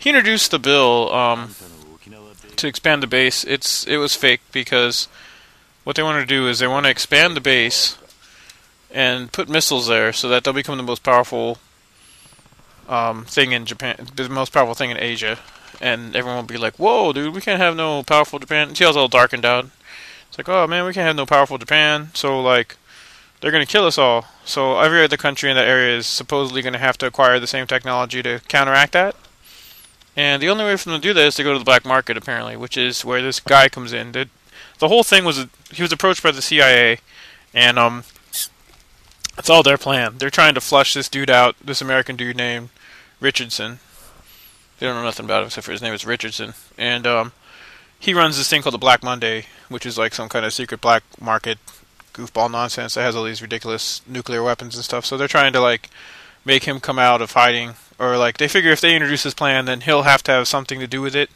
he introduced the bill um, to expand the base. It's it was fake because what they want to do is they want to expand the base and put missiles there so that they'll become the most powerful um, thing in Japan, the most powerful thing in Asia, and everyone will be like, "Whoa, dude, we can't have no powerful Japan." How it's all darkened out. It's like, "Oh man, we can't have no powerful Japan." So like, they're gonna kill us all. So every other country in that area is supposedly gonna have to acquire the same technology to counteract that. And the only way for them to do that is to go to the black market, apparently, which is where this guy comes in. The, the whole thing was he was approached by the CIA, and um, that's all their plan. They're trying to flush this dude out, this American dude named Richardson. They don't know nothing about him except for his name is Richardson, and um, he runs this thing called the Black Monday, which is like some kind of secret black market goofball nonsense that has all these ridiculous nuclear weapons and stuff. So they're trying to like make him come out of hiding, or like they figure if they introduce this plan, then he'll have to have something to do with it,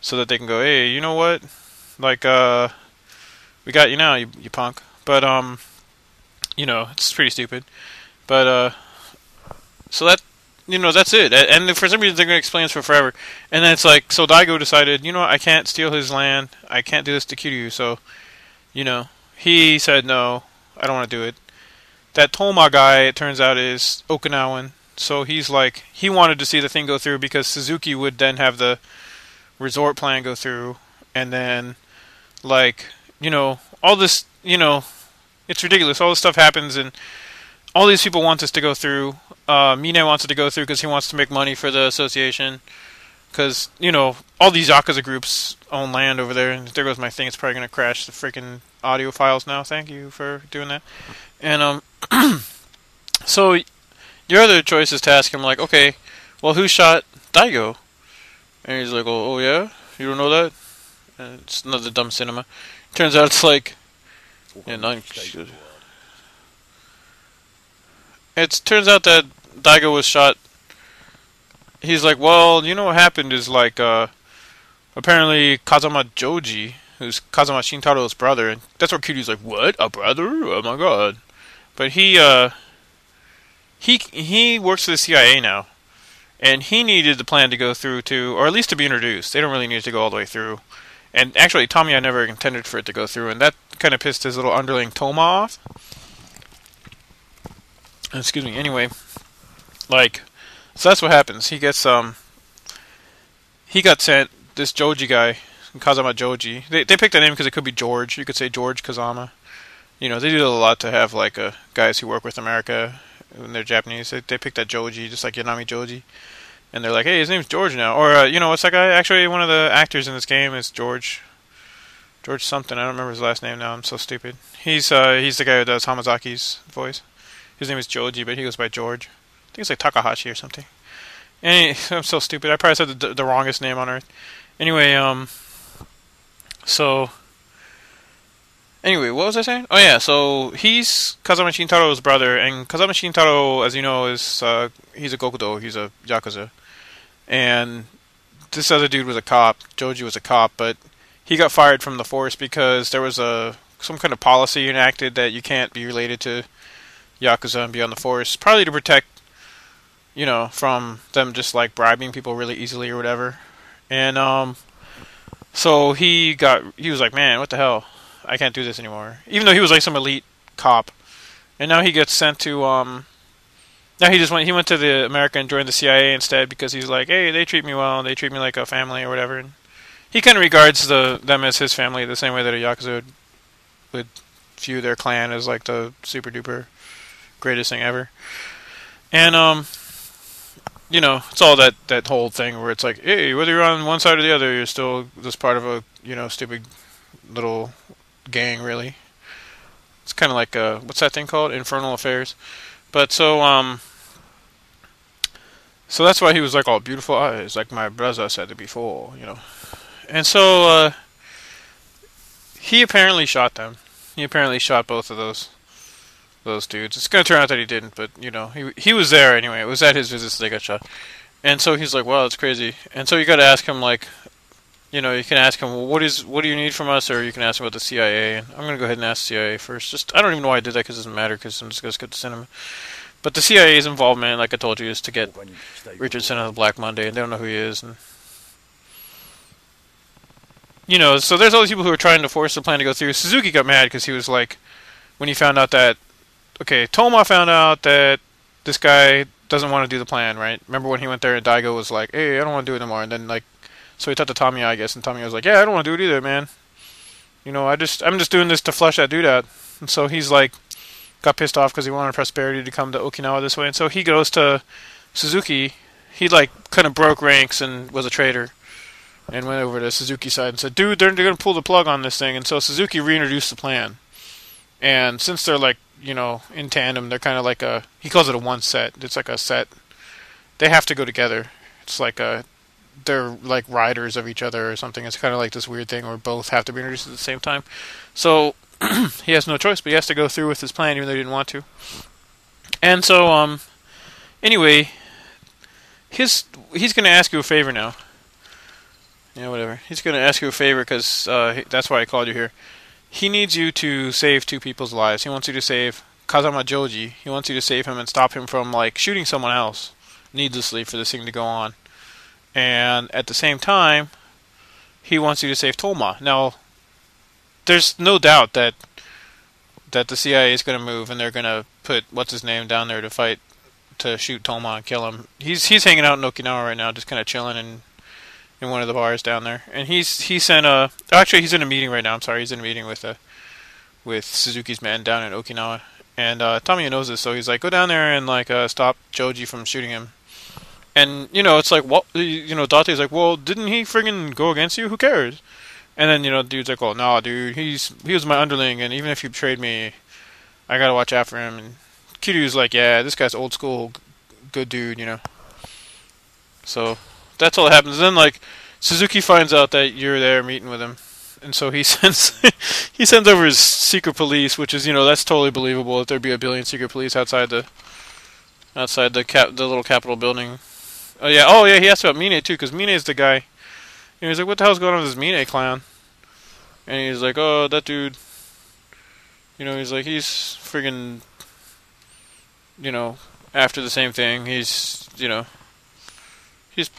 so that they can go, hey, you know what, like uh, we got you now, you, you punk. But um, you know, it's pretty stupid. But uh, so that you know that's it. And for some reason they're to explain this for forever. And then it's like, so Daigo decided, you know, I can't steal his land. I can't do this to Kiryu. So, you know, he said no. I don't want to do it. That Toma guy, it turns out, is Okinawan. So he's like, he wanted to see the thing go through because Suzuki would then have the resort plan go through, and then, like, you know, all this, you know, it's ridiculous. All this stuff happens, and all these people want this to go through. Uh, Mine wants it to go through because he wants to make money for the association. Because you know all these yakuza groups own land over there, and there goes my thing. It's probably gonna crash the freaking audio files now. Thank you for doing that. And um, so your other choice is to ask him like, okay, well, who shot Daigo? And he's like, oh, oh yeah, you don't know that? And it's another dumb cinema. Turns out it's like, yeah, nine. It turns out that Daigo was shot. He's like, well, you know what happened is like, uh, apparently Kazama Joji, who's Kazama Shintaro's brother, and that's where Kiryu's like, what, a brother? Oh my god! But he, uh, he he works for the CIA now, and he needed the plan to go through to, or at least to be introduced. They don't really need to go all the way through. And actually, Tamiya never intended for it to go through, and that kind of pissed his little underling Toma off excuse me. Anyway, like, so that's what happens. He gets um, he got sent this Joji guy, Kazama Joji. They they picked that name because it could be George. You could say George Kazama. You know, they do a lot to have like uh, guys who work with America when they're Japanese. They, they picked that Joji, just like Yanami Joji. And they're like, hey, his name's George now. Or, uh, you know, what's that guy? Actually, one of the actors in this game is George. George something. I don't remember his last name now. I'm so stupid. He's uh, he's the guy who does Hamazaki's voice. His name is Joji, but he goes by George. I think it's like Takahashi or something. And I'm so stupid. I probably said the, the wrongest name on earth. Anyway, um, so anyway, what was I saying? Oh yeah, so he's Kazama Shintaro's brother, and Kazama Shintaro, as you know, is uh, he's a Gokudo, he's a yakuza, and this other dude was a cop. Joji was a cop, but he got fired from the force because there was a some kind of policy enacted that you can't be related to Yakuza and Beyond the force, probably to protect, you know, from them just like bribing people really easily or whatever. And um, so he got, he was like, man, what the hell? I can't do this anymore. Even though he was like some elite cop, and now he gets sent to um. Now he just went. He went to the America and joined the CIA instead because he's like, hey, they treat me well. They treat me like a family or whatever. And he kind of regards the them as his family the same way that a yakuza would, would view their clan as like the super duper greatest thing ever. And um, you know, it's all that that whole thing where it's like, hey, whether you're on one side or the other, you're still just part of a you know stupid little gang, really. It's kind of like uh, what's that thing called? Infernal Affairs. But so um, so that's why he was like all beautiful eyes, like my brother said before, you know. And so uh, he apparently shot them. He apparently shot both of those those dudes. It's gonna turn out that he didn't, but you know, he he was there anyway. It was at his visit they got shot, and so he's like, "Wow, that's crazy." And so you got to ask him like, you know, you can ask him, well, "What is what do you need from us?" Or you can ask him about the CIA. I'm gonna go ahead and ask the CIA first. Just I don't even know why I did that because it doesn't matter because I'm just gonna skip the cinema. But the CIA's involvement, like I told you, is to get Richardson on the Black Monday, and they don't know who he is. And you know, so there's all these people who are trying to force the plan to go through. Suzuki got mad because he was like, when he found out that, okay, Toma found out that this guy doesn't want to do the plan, right? Remember when he went there and Daigo was like, hey, I don't want to do it anymore, and then like, so he talked to Tamiya, I guess, and Tamiya was like, yeah, I don't want to do it either, man. You know, I just, I'm just doing this to flush that dude out. And so he's like, got pissed off because he wanted Prosperity to come to Okinawa this way, and so he goes to Suzuki. He like kind of broke ranks and was a traitor and went over to Suzuki's side and said, "Dude, they're, they're going to pull the plug on this thing." And so Suzuki reintroduced the plan. And since they're like, you know, in tandem, they're kind of like a he calls it a one set. It's like a set. They have to go together. It's like a they're like riders of each other or something. It's kind of like this weird thing where both have to be introduced at the same time. So he has no choice, but he has to go through with his plan even though he didn't want to. And so, um, anyway, his he's going to ask you a favor now. Yeah, whatever. He's going to ask you a favor because uh, that's why I called you here. He needs you to save two people's lives. He wants you to save Kazama Joji. He wants you to save him and stop him from like shooting someone else needlessly for this thing to go on. And at the same time, he wants you to save Toma. Now, there's no doubt that that the CIA is going to move and they're going to put what's his name down there to fight to shoot Toma and kill him. He's he's hanging out in Okinawa right now, just kind of chilling and in one of the bars down there, and he's he sent a actually he's in a meeting right now. I'm sorry, he's in a meeting with a uh, with Suzuki's men down in Okinawa, and uh, Tamiya knows this, so he's like, go down there and like uh, stop Joji from shooting him. And you know, it's like, what you know, Date's like, well, didn't he friggin' go against you? Who cares? And then you know, dude's like, well, nah, dude, he's he was my underling, and even if he betrayed me, I gotta watch after him. And Kiryu's like, yeah, this guy's old school, good dude, you know. So that's all that happens. Then like Suzuki finds out that you're there meeting with him, and so he sends he sends over his secret police, which is you know that's totally believable that there'd be a billion secret police outside the outside the cap the little Capitol building. Oh yeah, oh yeah, he asked about Mine too, because Mine is the guy. And he's like, "What the hell's going on with this Mine clown?" And he's like, "Oh, that dude." You know, he's like, he's friggin', you know, after the same thing. He's, you know, he's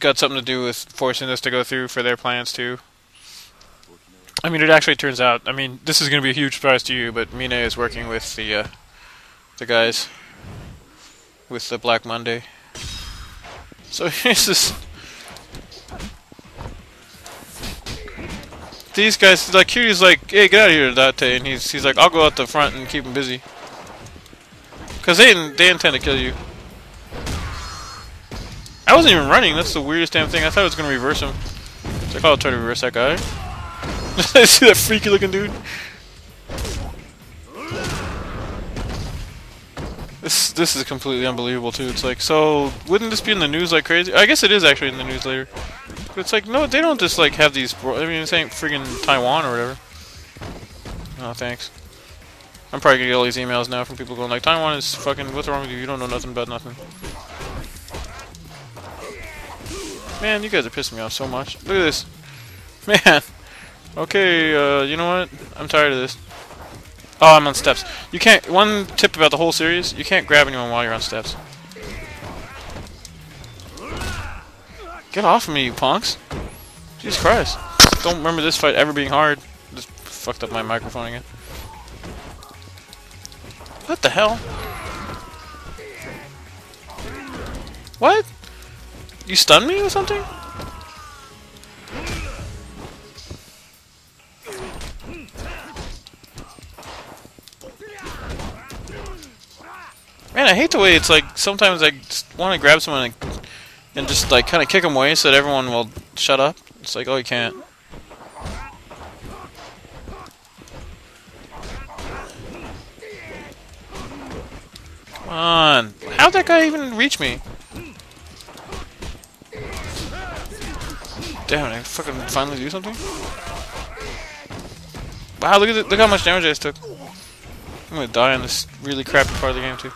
got something to do with forcing this to go through for their plans too. I mean, it actually turns out. I mean, this is going to be a huge surprise to you, but Mine is working with the uh, the guys with the Black Monday. So here's this. These guys, like, Kiryu's like, hey, get out of here, Date, and he's he's like, I'll go out the front and keep him busy. Cause they they intend to kill you. I wasn't even running. That's the weirdest damn thing. I thought it was going to reverse him. It's like, I'll try to reverse that guy. See that freaky looking dude? This this is completely unbelievable too. It's like, so wouldn't this be in the news like crazy? I guess it is actually in the news later. But it's like, no, they don't just like have these. I mean, it's ain't friggin' Taiwan or whatever. Oh, thanks. I'm probably gonna get all these emails now from people going like, Taiwan is fucking. What's wrong with you? You don't know nothing about nothing. Man, you guys are pissing me off so much. Look at this. Man. Okay, uh, you know what? I'm tired of this. Oh, I'm on steps. You can't... One tip about the whole series, you can't grab anyone while you're on steps. Get off of me, you punks. Jesus Christ. Don't remember this fight ever being hard. Just fucked up my microphone again. What the hell? What? You stunned me or something? Man, I hate the way it's like sometimes I want to grab someone and, and just like kind of kick them away so that everyone will shut up. It's like, oh, you can't. Come on. How'd that guy even reach me? Damn, I fucking finally do something? Wow, look at the, look how much damage I just took. I'm gonna die in this really crappy part of the game too.